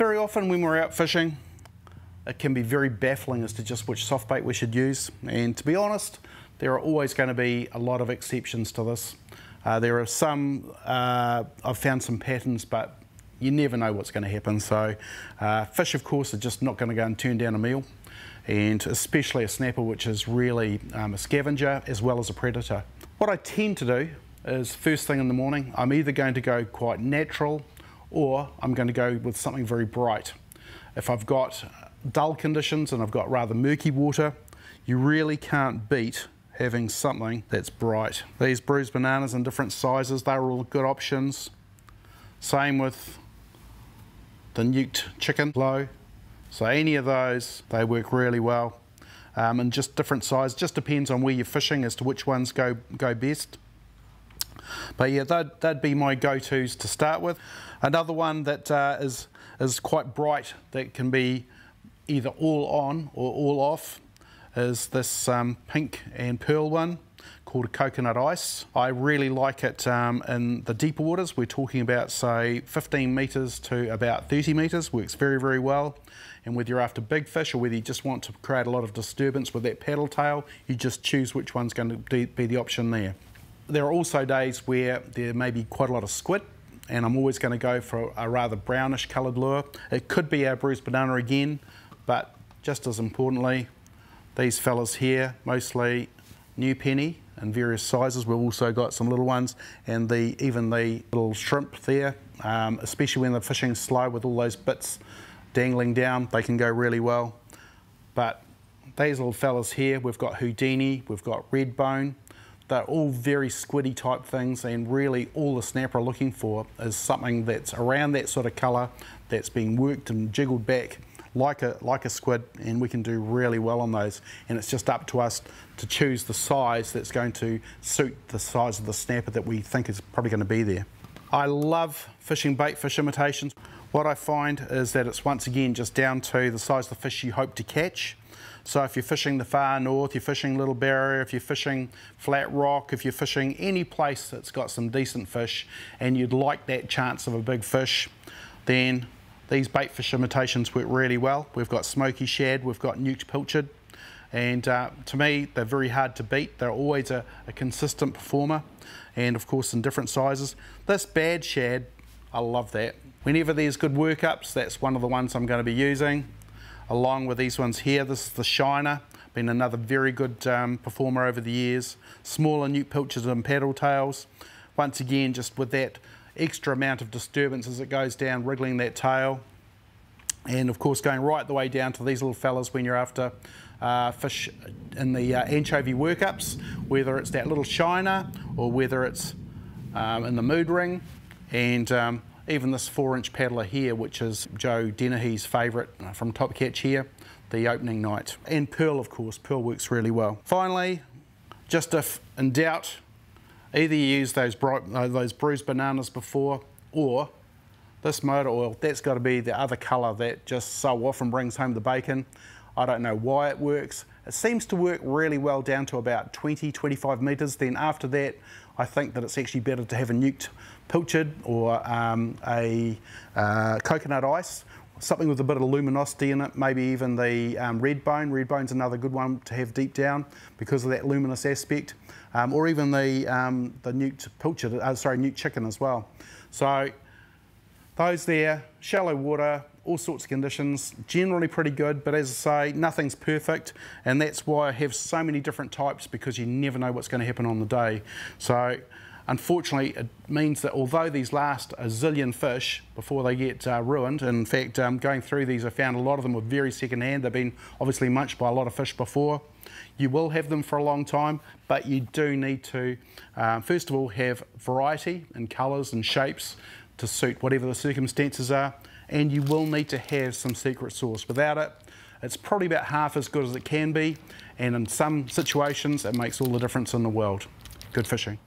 Very often when we're out fishing, it can be very baffling as to just which soft bait we should use. And to be honest, there are always going to be a lot of exceptions to this. Uh, there are some, uh, I've found some patterns, but you never know what's going to happen. So uh, fish, of course, are just not going to go and turn down a meal. And especially a snapper, which is really um, a scavenger as well as a predator. What I tend to do is first thing in the morning, I'm either going to go quite natural or I'm going to go with something very bright. If I've got dull conditions and I've got rather murky water, you really can't beat having something that's bright. These bruised bananas in different sizes, they're all good options. Same with the nuked chicken glow. So any of those, they work really well. Um, and just different size, just depends on where you're fishing as to which ones go, go best. But yeah, that'd, that'd be my go-tos to start with. Another one that uh, is is quite bright that can be either all on or all off is this um, pink and pearl one called coconut ice. I really like it um, in the deeper waters. We're talking about say 15 metres to about 30 metres, works very very well. And whether you're after big fish or whether you just want to create a lot of disturbance with that paddle tail, you just choose which one's going to be the option there. There are also days where there may be quite a lot of squid and I'm always going to go for a rather brownish coloured lure. It could be our bruised banana again, but just as importantly, these fellas here, mostly new penny in various sizes. We've also got some little ones and the even the little shrimp there, um, especially when they're fishing slow with all those bits dangling down, they can go really well. But these little fellas here, we've got Houdini, we've got red bone, they're all very squiddy type things and really all the snapper are looking for is something that's around that sort of colour that's being worked and jiggled back like a like a squid and we can do really well on those and it's just up to us to choose the size that's going to suit the size of the snapper that we think is probably going to be there. I love fishing bait fish imitations. What I find is that it's once again just down to the size of the fish you hope to catch so if you're fishing the far north, you're fishing Little Barrier, if you're fishing Flat Rock, if you're fishing any place that's got some decent fish and you'd like that chance of a big fish, then these bait fish imitations work really well. We've got smoky shad, we've got nuked pilchard, and uh, to me they're very hard to beat. They're always a, a consistent performer and of course in different sizes. This bad shad, I love that. Whenever there's good workups, that's one of the ones I'm going to be using along with these ones here. This is the Shiner, been another very good um, performer over the years. Smaller nuked pilchards and paddle tails. Once again, just with that extra amount of disturbance as it goes down, wriggling that tail. And of course, going right the way down to these little fellas when you're after uh, fish in the uh, anchovy workups, whether it's that little shiner or whether it's um, in the mood ring. And um, even this four inch paddler here, which is Joe Dennehy's favourite from Top Catch here, the opening night. And Pearl, of course, Pearl works really well. Finally, just if in doubt, either you use those, bright, uh, those bruised bananas before or this motor oil, that's got to be the other colour that just so often brings home the bacon. I don't know why it works. It seems to work really well down to about 20, 25 metres. Then after that, I think that it's actually better to have a nuked pilchard or um, a uh, coconut ice, something with a bit of luminosity in it, maybe even the um, red bone. Red bone's another good one to have deep down because of that luminous aspect, um, or even the, um, the nuked pilchard, uh, sorry, nuked chicken as well. So those there, shallow water, all sorts of conditions, generally pretty good, but as I say, nothing's perfect, and that's why I have so many different types because you never know what's going to happen on the day. So unfortunately, it means that although these last a zillion fish before they get uh, ruined, in fact, um, going through these, I found a lot of them were very second-hand. They've been obviously munched by a lot of fish before. You will have them for a long time, but you do need to, um, first of all, have variety in colours and shapes to suit whatever the circumstances are and you will need to have some secret sauce. Without it, it's probably about half as good as it can be, and in some situations, it makes all the difference in the world. Good fishing.